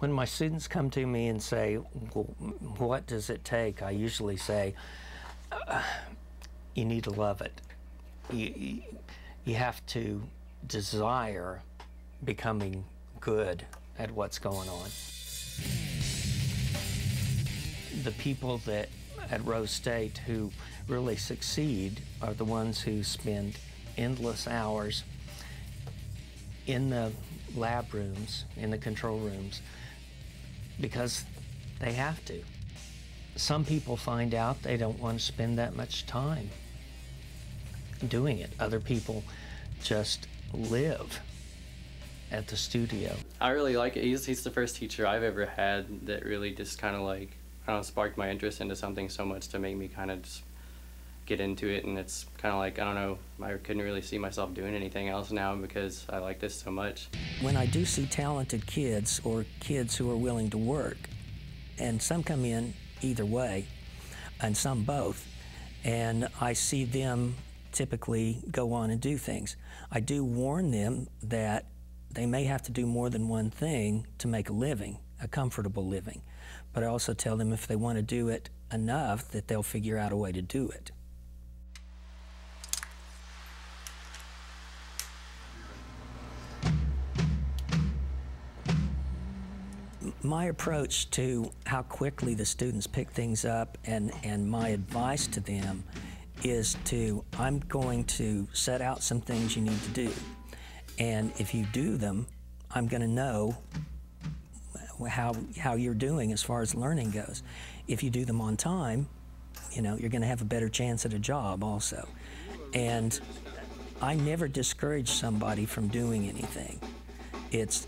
When my students come to me and say, well, what does it take? I usually say, uh, you need to love it. You, you have to desire becoming good at what's going on. The people that at Rose State who really succeed are the ones who spend endless hours in the lab rooms, in the control rooms, because they have to. Some people find out they don't want to spend that much time doing it. Other people just live at the studio. I really like it. He's, he's the first teacher I've ever had that really just kind of like, sparked my interest into something so much to make me kind of just get into it. And it's kind of like, I don't know, I couldn't really see myself doing anything else now because I like this so much. When I do see talented kids or kids who are willing to work, and some come in either way, and some both, and I see them typically go on and do things. I do warn them that they may have to do more than one thing to make a living, a comfortable living. But I also tell them if they want to do it enough that they'll figure out a way to do it. My approach to how quickly the students pick things up and, and my advice to them is to, I'm going to set out some things you need to do. And if you do them, I'm going to know how, how you're doing as far as learning goes. If you do them on time, you know, you're going to have a better chance at a job also. And I never discourage somebody from doing anything. It's,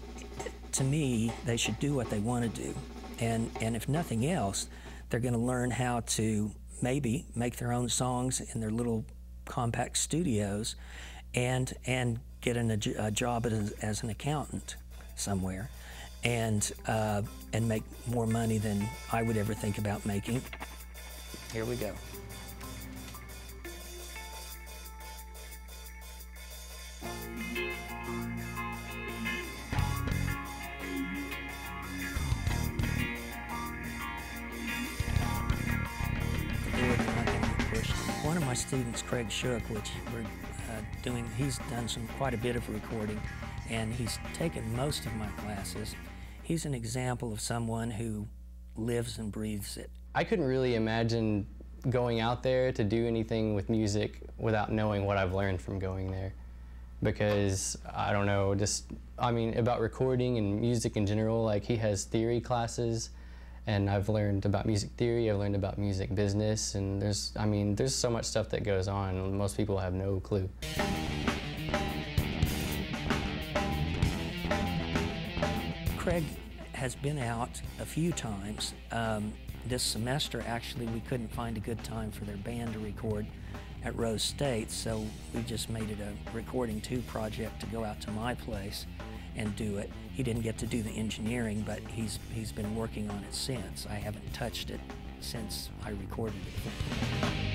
to me, they should do what they want to do. And, and if nothing else, they're going to learn how to maybe make their own songs in their little compact studios and, and get an, a, job as, as, an accountant somewhere and, uh, and make more money than I would ever think about making. Here we go. My students, Craig Shook, which we're uh, doing, he's done some quite a bit of recording, and he's taken most of my classes. He's an example of someone who lives and breathes it. I couldn't really imagine going out there to do anything with music without knowing what I've learned from going there. Because, I don't know, just, I mean, about recording and music in general, like he has theory classes and I've learned about music theory, I've learned about music business, and there's, I mean, there's so much stuff that goes on, most people have no clue. Craig has been out a few times. Um, this semester, actually, we couldn't find a good time for their band to record at Rose State, so we just made it a Recording 2 project to go out to my place and do it. He didn't get to do the engineering, but he's, he's been working on it since. I haven't touched it since I recorded it.